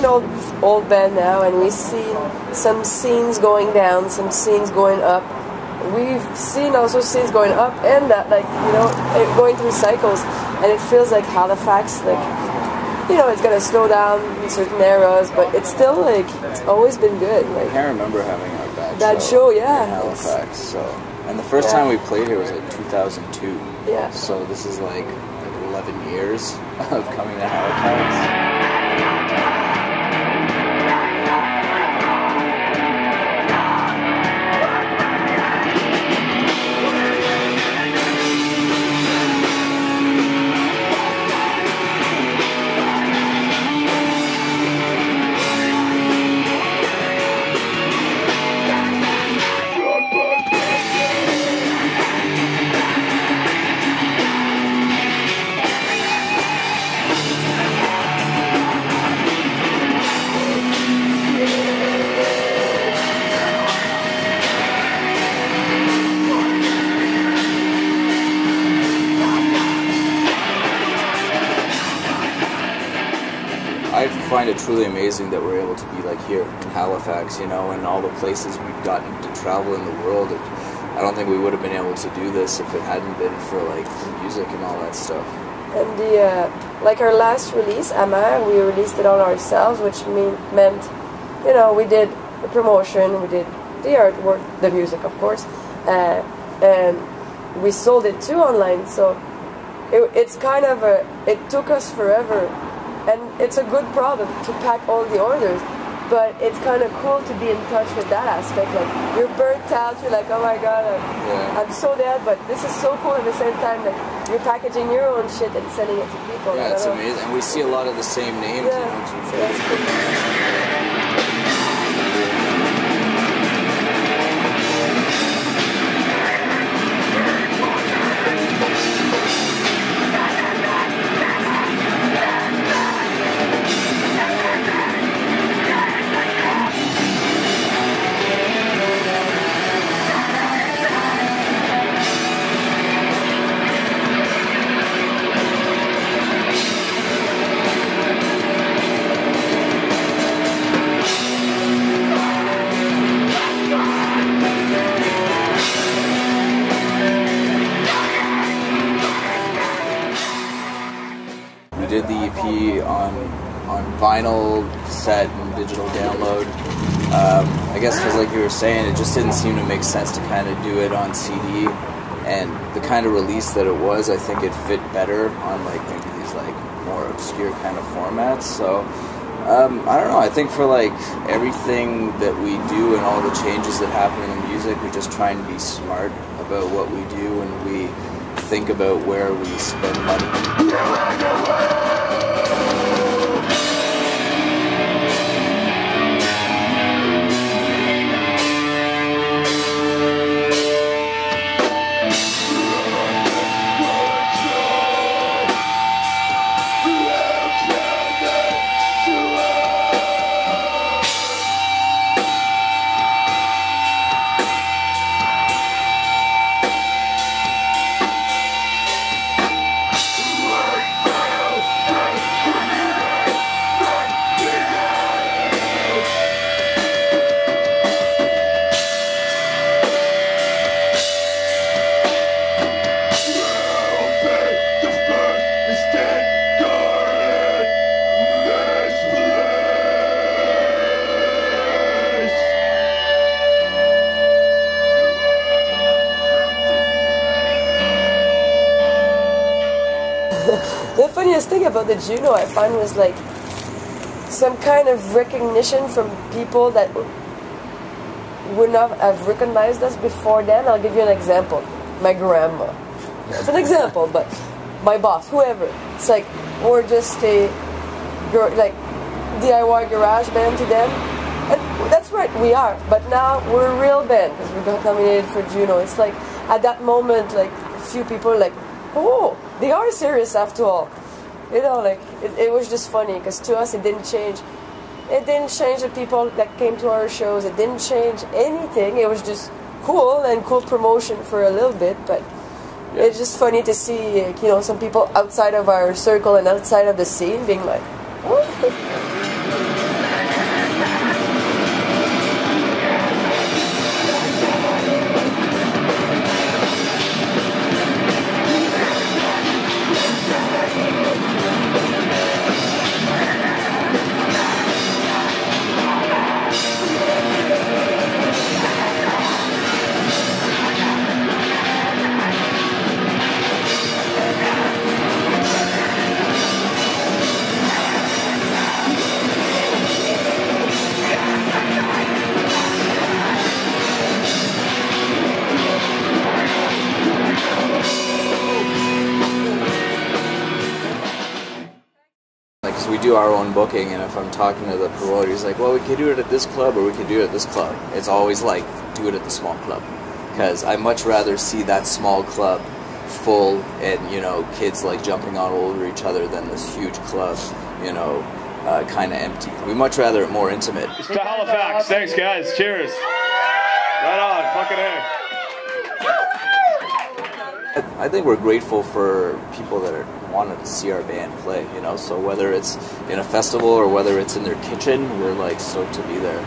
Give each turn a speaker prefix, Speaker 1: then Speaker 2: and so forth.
Speaker 1: an old old band now, and we see some scenes going down, some scenes going up. We've seen also scenes going up and that, like you know, it- going through cycles, and it feels like Halifax, like you know, it's gonna slow down in certain eras, but it's still like it's always been good.
Speaker 2: I
Speaker 1: Like
Speaker 2: can't remember having a bad,
Speaker 1: Bad show, yeah.
Speaker 2: in Halifax. So, and the first
Speaker 1: Yeah.
Speaker 2: time we played here was like 2002.
Speaker 1: Yeah.
Speaker 2: So this is like, like 11 years of coming to Halifax. Find it truly amazing that we're able to be like here in Halifax, you know, and all the places we've gotten to travel in the world. I don't think we would have been able to do this if it hadn't been for like the music and all that stuff.
Speaker 1: And the uh, like our last release, Amer, we released it all ourselves, which mean, meant, you know, we did the promotion, we did the artwork, the music, of course, uh, and we sold it too online. So it, it's kind of a. It took us forever, and it's a good problem to pack all the orders. But it's kind of cool to be in touch with that aspect. Like you're burnt out, you're like, oh my god, I'm,
Speaker 2: Yeah.
Speaker 1: I'm so dead. But this is so cool at the same time that you're packaging your own shit and sending it to people.
Speaker 2: Yeah, it's amazing, and we see a lot of the same names.
Speaker 1: Yeah.
Speaker 2: You know, on on vinyl, set, and digital download. Um, I guess because, like you were saying, it just didn't seem to make sense to kind of do it on CD. And the kind of release that it was, I think it fit better on like maybe these like more obscure kind of formats. So um, I don't know. I think for like everything that we do and all the changes that happen in music, we just try and be smart about what we do and we think about where we spend money.
Speaker 1: The funniest thing about the Juno I find was like some kind of recognition from people that would not have recognized us before then. I'll give you an example. My grandma. It's an example, but my boss, whoever. It's like we're just a like DIY garage band to them. And that's right, we are. But now we're a real band because we got nominated for Juno. It's like at that moment, like a few people like, oh, they are serious after all. You know, like it, it was just funny because to us it didn't change. It didn't change the people that came to our shows. It didn't change anything. It was just cool and cool promotion for a little bit, but it's just funny to see, like, you know, some people outside of our circle and outside of the scene being like, "What?"
Speaker 2: do our own booking, and if I'm talking to the promoter, he's like, "Well, we could do it at this club, or we could do it at this club." It's always like, "Do it at the small club," because I much rather see that small club full and you know kids like jumping all over each other than this huge club, you know, uh, kind of empty. We much rather it more intimate.
Speaker 3: To Halifax. Thanks, guys. Cheers. Right on. Fucking A.
Speaker 2: I think we're grateful for people that are, wanted to see our band play, you know. So whether it's in a festival or whether it's in their kitchen, we're like stoked to be there.